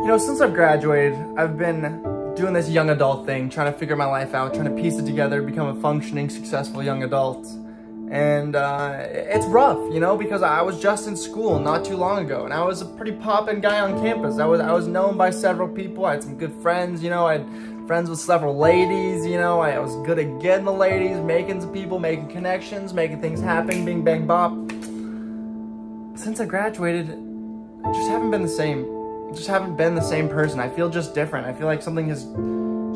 You know, since I've graduated, I've been doing this young adult thing, trying to figure my life out, trying to piece it together, become a functioning, successful young adult. And uh, it's rough, you know, because I was just in school not too long ago, and I was a pretty poppin' guy on campus. I was I was known by several people. I had some good friends, you know. I had friends with several ladies, you know. I was good at getting the ladies, making some people, making connections, making things happen, bing bang bop. Since I graduated, I just haven't been the same just haven't been the same person. I feel just different. I feel like something has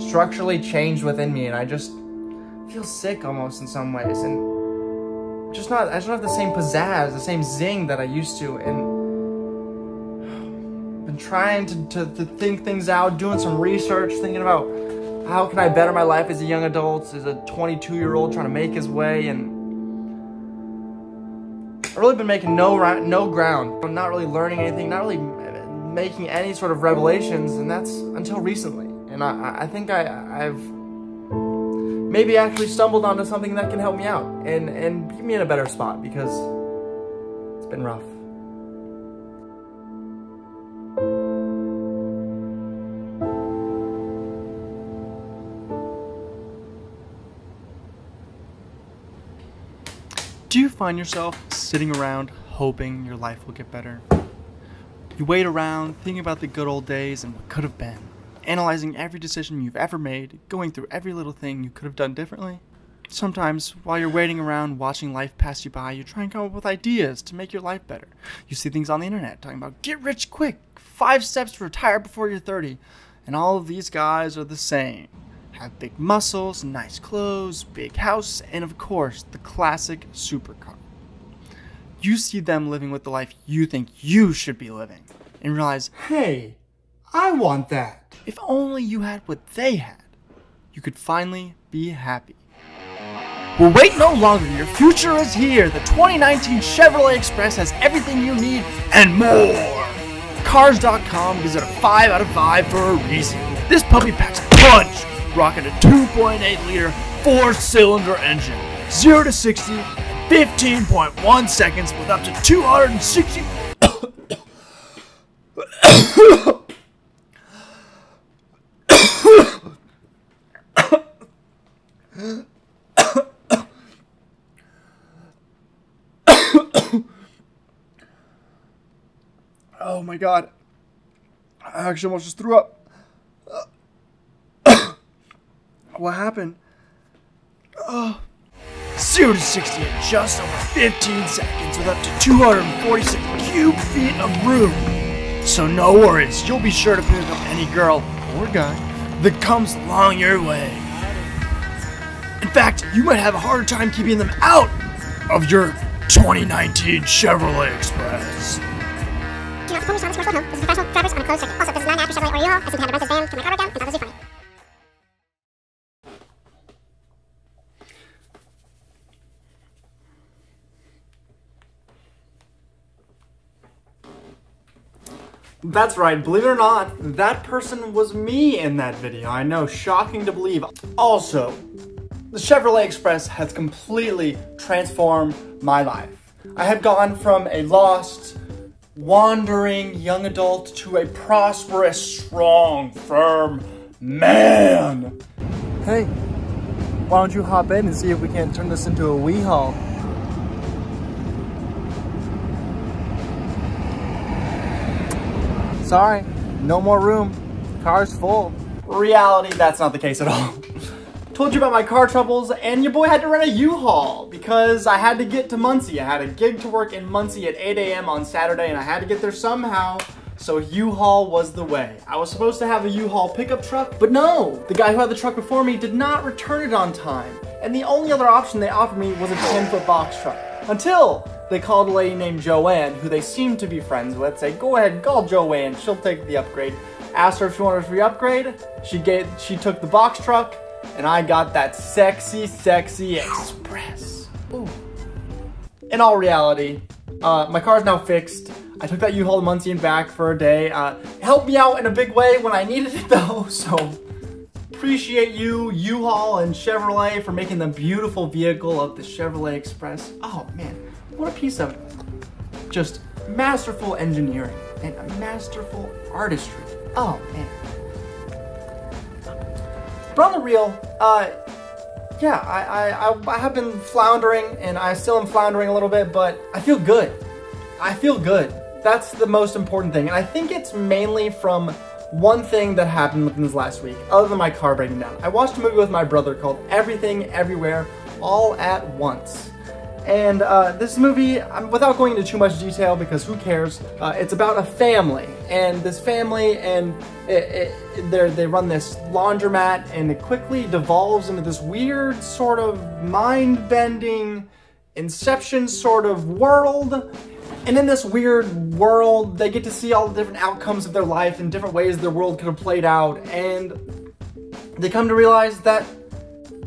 structurally changed within me and I just feel sick almost in some ways and just not I just don't have the same pizzazz, the same zing that I used to and been trying to, to, to think things out, doing some research, thinking about how can I better my life as a young adult, as a 22 year old trying to make his way and I've really been making no no ground. I'm not really learning anything, not really making any sort of revelations, and that's until recently. And I, I think I, I've maybe actually stumbled onto something that can help me out and, and get me in a better spot because it's been rough. Do you find yourself sitting around hoping your life will get better? You wait around, thinking about the good old days and what could have been, analyzing every decision you've ever made, going through every little thing you could have done differently. Sometimes, while you're waiting around watching life pass you by, you try and come up with ideas to make your life better. You see things on the internet talking about get rich quick, five steps to retire before you're 30, and all of these guys are the same. Have big muscles, nice clothes, big house, and of course, the classic supercar you see them living with the life you think you should be living and realize, hey, I want that. If only you had what they had, you could finally be happy. Well, wait no longer. Your future is here. The 2019 Chevrolet Express has everything you need and more. Cars.com gives it a 5 out of 5 for a reason. This puppy packs punch, rocking a 2.8 liter four cylinder engine. 0 to 60 15.1 seconds with up to 260. oh my god. I actually almost just threw up. what happened? Oh. 0 to 60 in just over 15 seconds with up to 246 cube feet of room. So no worries, you'll be sure to pick up any girl or guy that comes along your way. In fact, you might have a harder time keeping them out of your 2019 Chevrolet Express. Do not put yourself in This is professional drivers on a closed circuit. Also, after Chevrolet or van was That's right, believe it or not, that person was me in that video. I know, shocking to believe. Also, the Chevrolet Express has completely transformed my life. I have gone from a lost, wandering young adult to a prosperous, strong, firm man. Hey, why don't you hop in and see if we can't turn this into a wee haul? Sorry, no more room. Car's full. Reality, that's not the case at all. Told you about my car troubles, and your boy had to rent a U-Haul because I had to get to Muncie. I had a gig to work in Muncie at 8 a.m. on Saturday, and I had to get there somehow. So U-Haul was the way. I was supposed to have a U-Haul pickup truck, but no! The guy who had the truck before me did not return it on time. And the only other option they offered me was a 10-foot box truck. Until they called a lady named Joanne, who they seemed to be friends with, say, go ahead, call Joanne, she'll take the upgrade. Asked her if she wanted a free upgrade, she gave, she took the box truck, and I got that sexy, sexy Express. Ooh. In all reality, uh, my is now fixed. I took that U-Haul Muncie and back for a day. Uh, helped me out in a big way when I needed it though, so appreciate you, U-Haul and Chevrolet for making the beautiful vehicle of the Chevrolet Express. Oh man, what a piece of just masterful engineering and masterful artistry. Oh, man. But on the real, uh, yeah, I, I, I have been floundering, and I still am floundering a little bit, but I feel good. I feel good. That's the most important thing, and I think it's mainly from one thing that happened within this last week, other than my car breaking down. I watched a movie with my brother called Everything Everywhere All at Once. And uh, this movie, um, without going into too much detail because who cares, uh, it's about a family. And this family, and it, it, they run this laundromat, and it quickly devolves into this weird sort of mind-bending, inception sort of world. And in this weird world, they get to see all the different outcomes of their life and different ways their world could have played out. And they come to realize that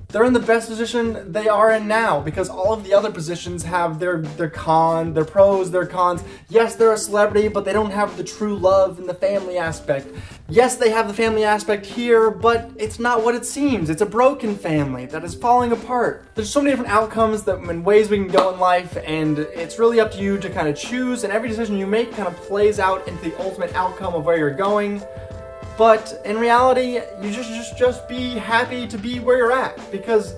they're in the best position they are in now because all of the other positions have their their con, their pros, their cons. Yes, they're a celebrity, but they don't have the true love and the family aspect. Yes, they have the family aspect here, but it's not what it seems. It's a broken family that is falling apart. There's so many different outcomes that and ways we can go in life, and it's really up to you to kind of choose, and every decision you make kind of plays out into the ultimate outcome of where you're going. But in reality, you just, just, just be happy to be where you're at because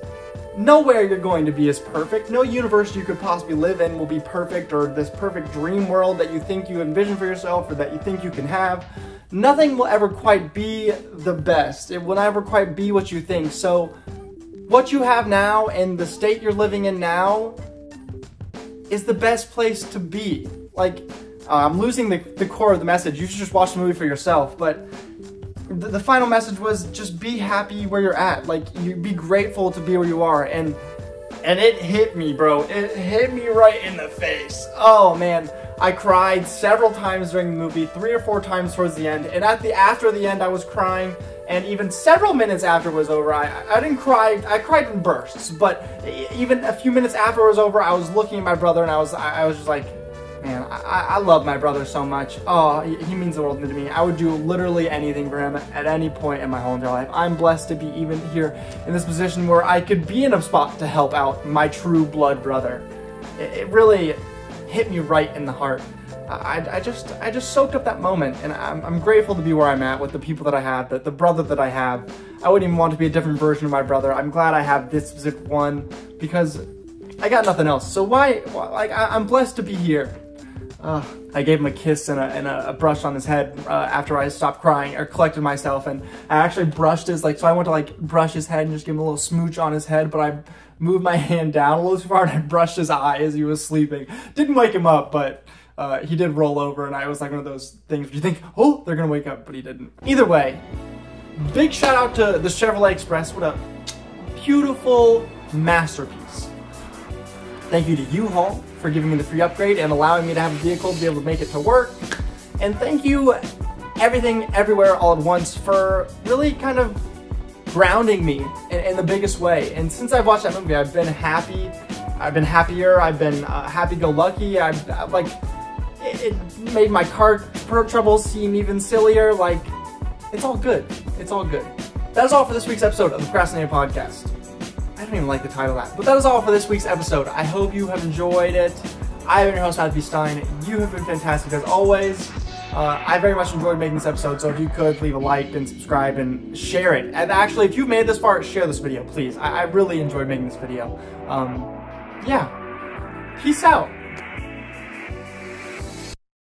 nowhere you're going to be is perfect. No universe you could possibly live in will be perfect or this perfect dream world that you think you envision for yourself or that you think you can have. Nothing will ever quite be the best. It will never quite be what you think. So what you have now and the state you're living in now is the best place to be. Like, uh, I'm losing the, the core of the message. You should just watch the movie for yourself. But the, the final message was just be happy where you're at. Like you be grateful to be where you are. And and it hit me, bro. It hit me right in the face. Oh man. I cried several times during the movie, three or four times towards the end, and at the after the end I was crying, and even several minutes after it was over, I, I didn't cry, I cried in bursts, but even a few minutes after it was over, I was looking at my brother and I was, I, I was just like, Man, I, I love my brother so much. Oh, he, means the world to me. I would do literally anything for him at any point in my whole entire life. I'm blessed to be even here in this position where I could be in a spot to help out my true blood brother. It, it really hit me right in the heart. I, I, just I just soaked up that moment and I'm, I'm, grateful to be where I'm at with the people that I have, the, the brother that I have. I wouldn't even want to be a different version of my brother. I'm glad I have this specific one because I got nothing else. So why, like I, I'm blessed to be here. Uh, I gave him a kiss and a, and a brush on his head uh, after I stopped crying or collected myself and I actually brushed his like so I went to like brush his head and just give him a little smooch on his head but I moved my hand down a little too far and I brushed his eye as he was sleeping. Didn't wake him up but uh, he did roll over and I was like one of those things where you think oh they're gonna wake up but he didn't. Either way, big shout out to the Chevrolet Express. What a beautiful masterpiece. Thank you to U-Haul for giving me the free upgrade and allowing me to have a vehicle to be able to make it to work. And thank you everything everywhere all at once for really kind of grounding me in, in the biggest way. And since I've watched that movie, I've been happy. I've been happier. I've been uh, happy-go-lucky. I've, I've like it, made my car troubles seem even sillier. Like it's all good. It's all good. That is all for this week's episode of the Procrastinated Podcast. I don't even like the title of that. But that is all for this week's episode. I hope you have enjoyed it. I have been your host, Matthew Stein. You have been fantastic as always. Uh, I very much enjoyed making this episode, so if you could leave a like and subscribe and share it. And actually, if you've made this far, share this video, please. I, I really enjoyed making this video. Um, yeah. Peace out.